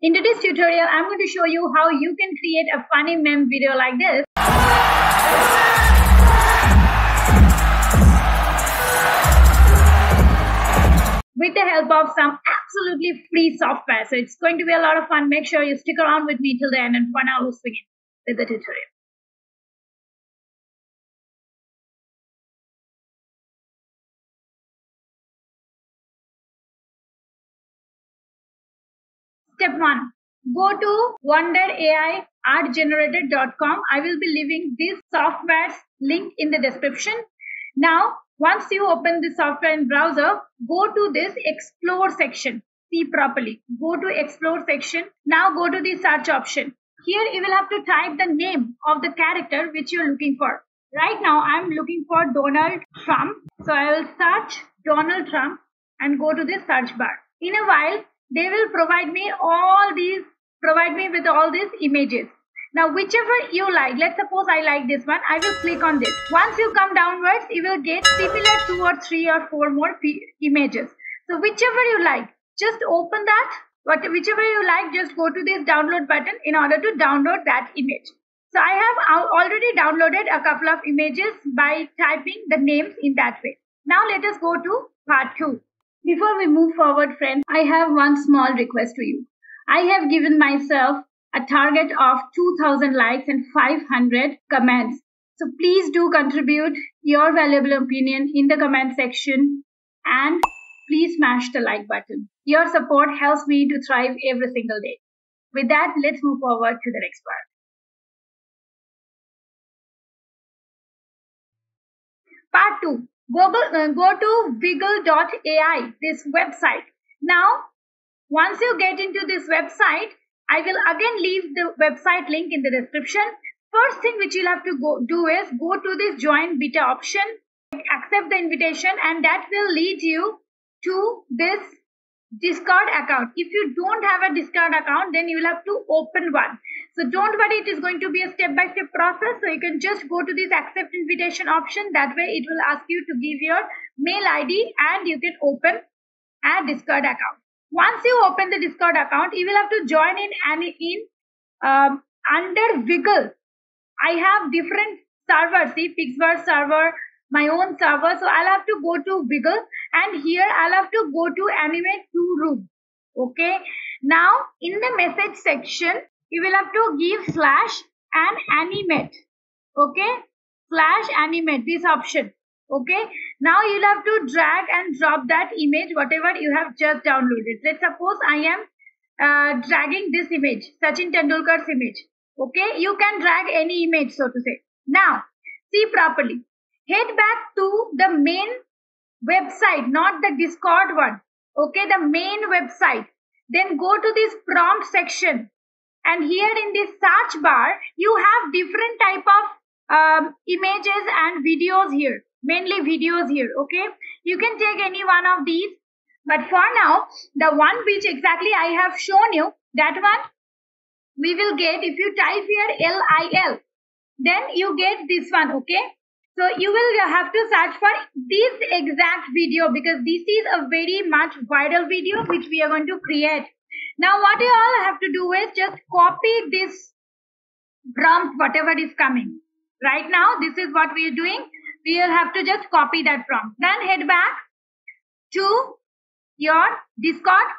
In today's tutorial, I'm going to show you how you can create a funny meme video like this. With the help of some absolutely free software. So it's going to be a lot of fun. Make sure you stick around with me till the end and for now we'll begin with the tutorial. Step 1. Go to wonderaiartgenerator.com. I will be leaving this software's link in the description. Now, once you open the software in browser, go to this explore section. See properly. Go to explore section. Now go to the search option. Here you will have to type the name of the character which you're looking for. Right now I'm looking for Donald Trump. So I will search Donald Trump and go to the search bar. In a while, they will provide me all these provide me with all these images. Now whichever you like let's suppose i like this one i will click on this. Once you come downwards you will get similar two or three or four more images. So whichever you like just open that. But whichever you like just go to this download button in order to download that image. So i have already downloaded a couple of images by typing the names in that way. Now let us go to part 2 before we move forward, friends, I have one small request to you. I have given myself a target of 2000 likes and 500 comments. So please do contribute your valuable opinion in the comment section and please smash the like button. Your support helps me to thrive every single day. With that, let's move forward to the next part. Part 2 go, uh, go to viggle.ai, this website. Now, once you get into this website, I will again leave the website link in the description. First thing which you'll have to go do is go to this join beta option, accept the invitation and that will lead you to this Discord account. If you don't have a Discord account, then you will have to open one. So don't worry, it is going to be a step-by-step process. So you can just go to this accept invitation option. That way it will ask you to give your mail ID and you can open a Discord account. Once you open the Discord account, you will have to join in and in um, under Viggle. I have different servers, see Pixverse server, my own server. So I'll have to go to Viggle and here I'll have to go to animate to room. Okay. Now in the message section, you will have to give slash and animate. Okay. Slash animate this option. Okay. Now you'll have to drag and drop that image, whatever you have just downloaded. Let's suppose I am uh, dragging this image, Sachin Tendulkar's image. Okay. You can drag any image, so to say. Now, see properly head back to the main website, not the Discord one. Okay, the main website. Then go to this prompt section. And here in this search bar, you have different type of um, images and videos here. Mainly videos here. Okay, you can take any one of these. But for now, the one which exactly I have shown you, that one we will get if you type here LIL, then you get this one. Okay, so you will have to search for this exact video because this is a very much viral video which we are going to create. Now what you all have to do is just copy this prompt whatever is coming. Right now this is what we are doing. We will have to just copy that prompt. Then head back to your Discord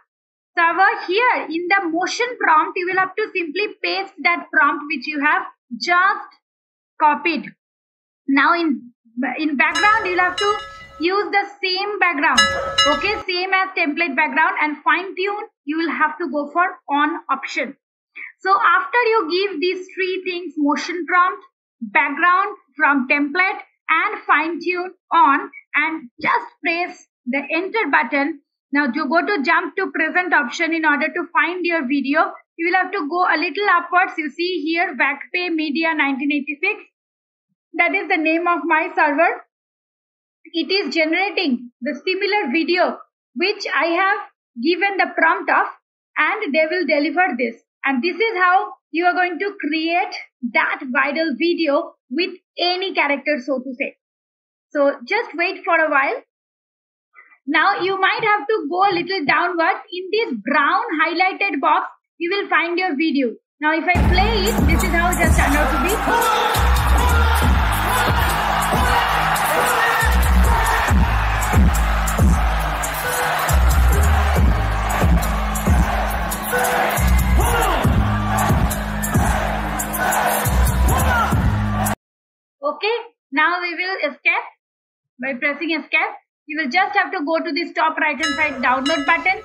server here in the motion prompt you will have to simply paste that prompt which you have just copied now in in background you'll have to use the same background. Okay same as template background and fine tune you will have to go for on option. So after you give these three things motion prompt background from template and fine tune on and just press the enter button. Now to go to jump to present option in order to find your video you will have to go a little upwards. You see here vagpe media 1986 that is the name of my server. It is generating the similar video which I have given the prompt of and they will deliver this. And this is how you are going to create that viral video with any character, so to say. So just wait for a while. Now you might have to go a little downwards in this brown highlighted box. you will find your video. Now if I play it, this is how it has turned out to be. Now we will escape by pressing escape. You will just have to go to this top right hand side download button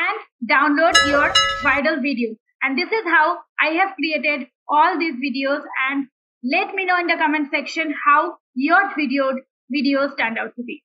and download your viral video. And this is how I have created all these videos and let me know in the comment section how your video videos turned out to be.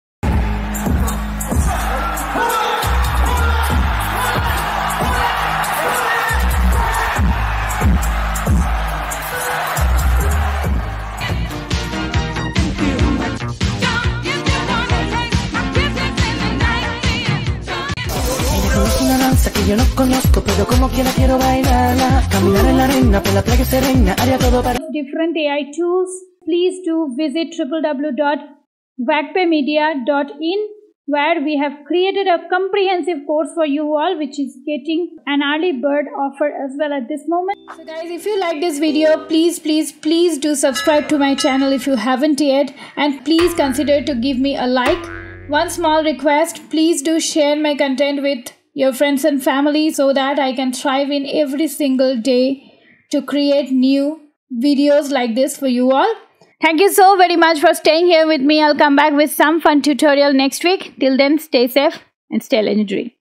Yo no conozco, pero como quiera quiero bailarla. Caminar en la arena, por la playa serena, haría todo para... Different AI tools. Please do visit www.vagpemedia.in where we have created a comprehensive course for you all which is getting an early bird offer as well at this moment. So guys if you like this video please please please do subscribe to my channel if you haven't yet and please consider to give me a like. One small request please do share my content with your friends and family so that I can thrive in every single day to create new videos like this for you all. Thank you so very much for staying here with me. I'll come back with some fun tutorial next week. Till then, stay safe and stay legendary.